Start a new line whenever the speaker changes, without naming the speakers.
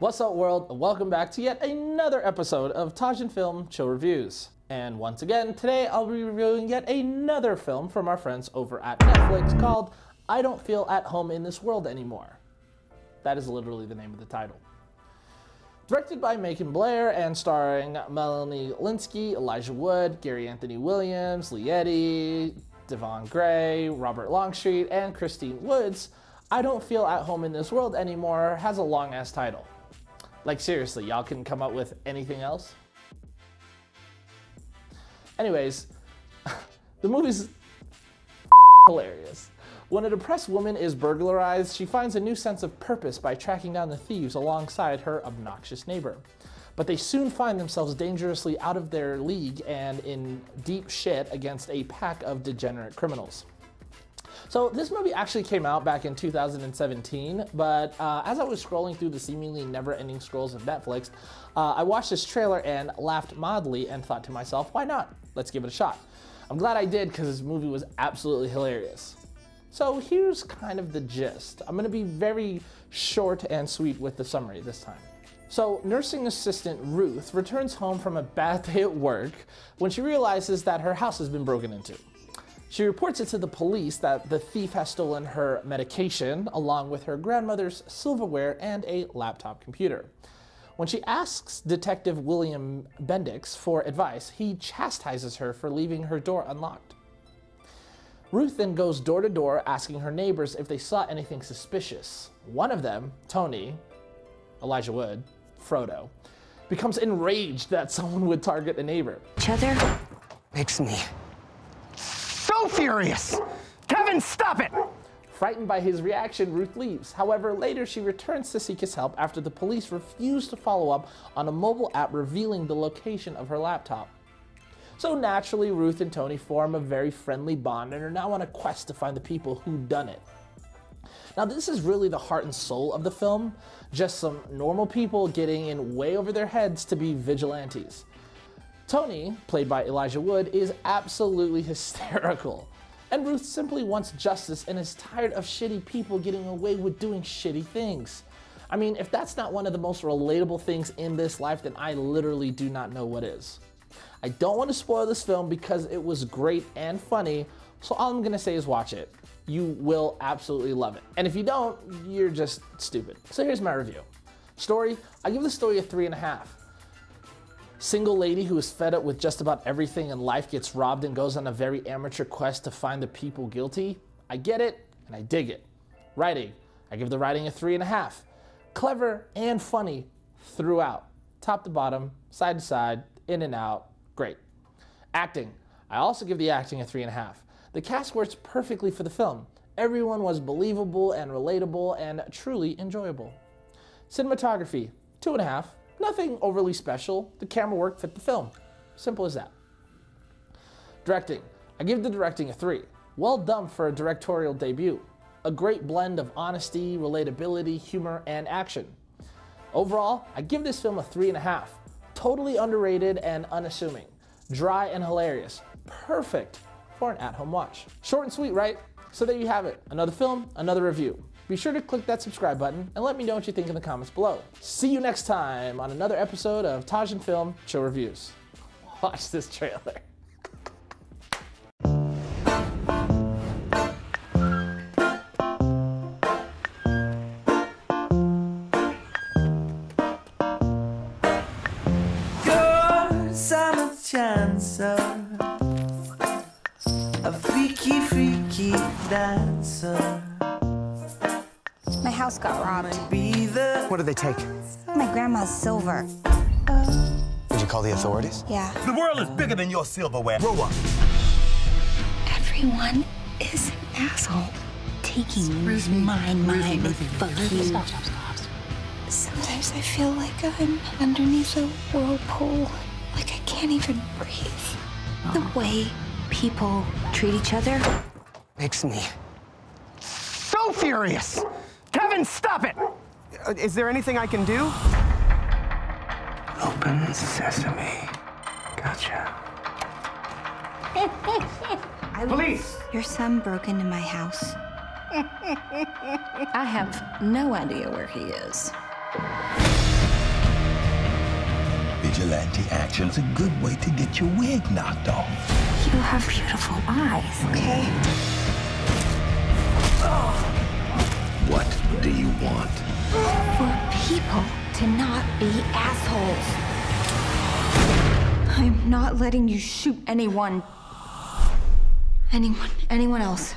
What's up, world? Welcome back to yet another episode of Taj n Film Chill Reviews. And once again, today I'll be reviewing yet another film from our friends over at Netflix called I Don't Feel at Home in This World Anymore. That is literally the name of the title. Directed by Macon Blair and starring Melanie Lynskey, Elijah Wood, Gary Anthony Williams, Lee Devon Graye, Robert Longstreet, and Christine Woods, I Don't Feel at Home in This World Anymore has a long ass title. Like, seriously, y'all can come up with anything else? Anyways, the movie's hilarious. When a depressed woman is burglarized, she finds a new sense of purpose by tracking down the thieves alongside her obnoxious neighbor. But they soon find themselves dangerously out of their league and in deep shit against a pack of degenerate criminals. So this movie actually came out back in 2017, but uh, as I was scrolling through the seemingly never-ending scrolls of Netflix, uh, I watched this trailer and laughed mildly and thought to myself, why not? Let's give it a shot. I'm glad I did because this movie was absolutely hilarious. So here's kind of the gist. I'm gonna be very short and sweet with the summary this time. So, nursing assistant Ruth returns home from a bad day at work when she realizes that her house has been broken into. She reports it to the police that the thief has stolen her medication, along with her grandmother's silverware and a laptop computer. When she asks Detective William Bendix for advice, he chastises her for leaving her door unlocked. Ruth then goes door to door asking her neighbors if they saw anything suspicious. One of them, Tony, Elijah Wood, Frodo, becomes enraged that someone would target a neighbor.
Each other?
Makes me so furious! Kevin, stop it!
Frightened by his reaction, Ruth leaves. However, later she returns to seek his help after the police refuse to follow up on a mobile app revealing the location of her laptop. So naturally, Ruth and Tony form a very friendly bond and are now on a quest to find the people who done it. Now, this is really the heart and soul of the film, just some normal people getting in way over their heads to be vigilantes. Tony, played by Elijah Wood, is absolutely hysterical. And Ruth simply wants justice and is tired of shitty people getting away with doing shitty things. I mean, if that's not one of the most relatable things in this life, then I literally do not know what is. I don't want to spoil this film because it was great and funny, so all I'm gonna say is watch it. You will absolutely love it. And if you don't, you're just stupid. So here's my review. Story, I give the story a three and a half. Single lady who is fed up with just about everything in life gets robbed and goes on a very amateur quest to find the people guilty. I get it and I dig it. Writing, I give the writing a three and a half. Clever and funny throughout, top to bottom, side to side, in and out, great. Acting, I also give the acting a three and a half. The cast works perfectly for the film. Everyone was believable and relatable and truly enjoyable. Cinematography, two and a half. Nothing overly special. The camera work fit the film. Simple as that. Directing. I give the directing a 3. Well done for a directorial debut. A great blend of honesty, relatability, humor, and action. Overall, I give this film a 3.5. Totally underrated and unassuming. Dry and hilarious. Perfect for an at-home watch. Short and sweet, right? So there you have it. Another film, another review. Be sure to click that subscribe button and let me know what you think in the comments below. See you next time on another episode of Taj n Film Chill Reviews. Watch this trailer.
A freaky, freaky dancer.
My house got robbed.
What did they take?
My grandma's silver.
Did you call the authorities?
Yeah.
The world is bigger than your silverware. Grow up.
Everyone is an asshole. Taking Ruth, mine, mine, fuck you. Stop, stop, stop. Sometimes I feel like I'm underneath a whirlpool. Like I can't even breathe. The uh-huh. way people treat each other.
Makes me so furious! Kevin, stop it! Uh, there anything I can do?
open sesame. Gotcha.
Police!
Your son broke into my house.
I have no idea where he is.
vigilante action is a good way to get your wig knocked off.
You have beautiful eyes, okay?
What do you want?
For people to not be assholes. I'm not letting you shoot anyone. Anyone, anyone else.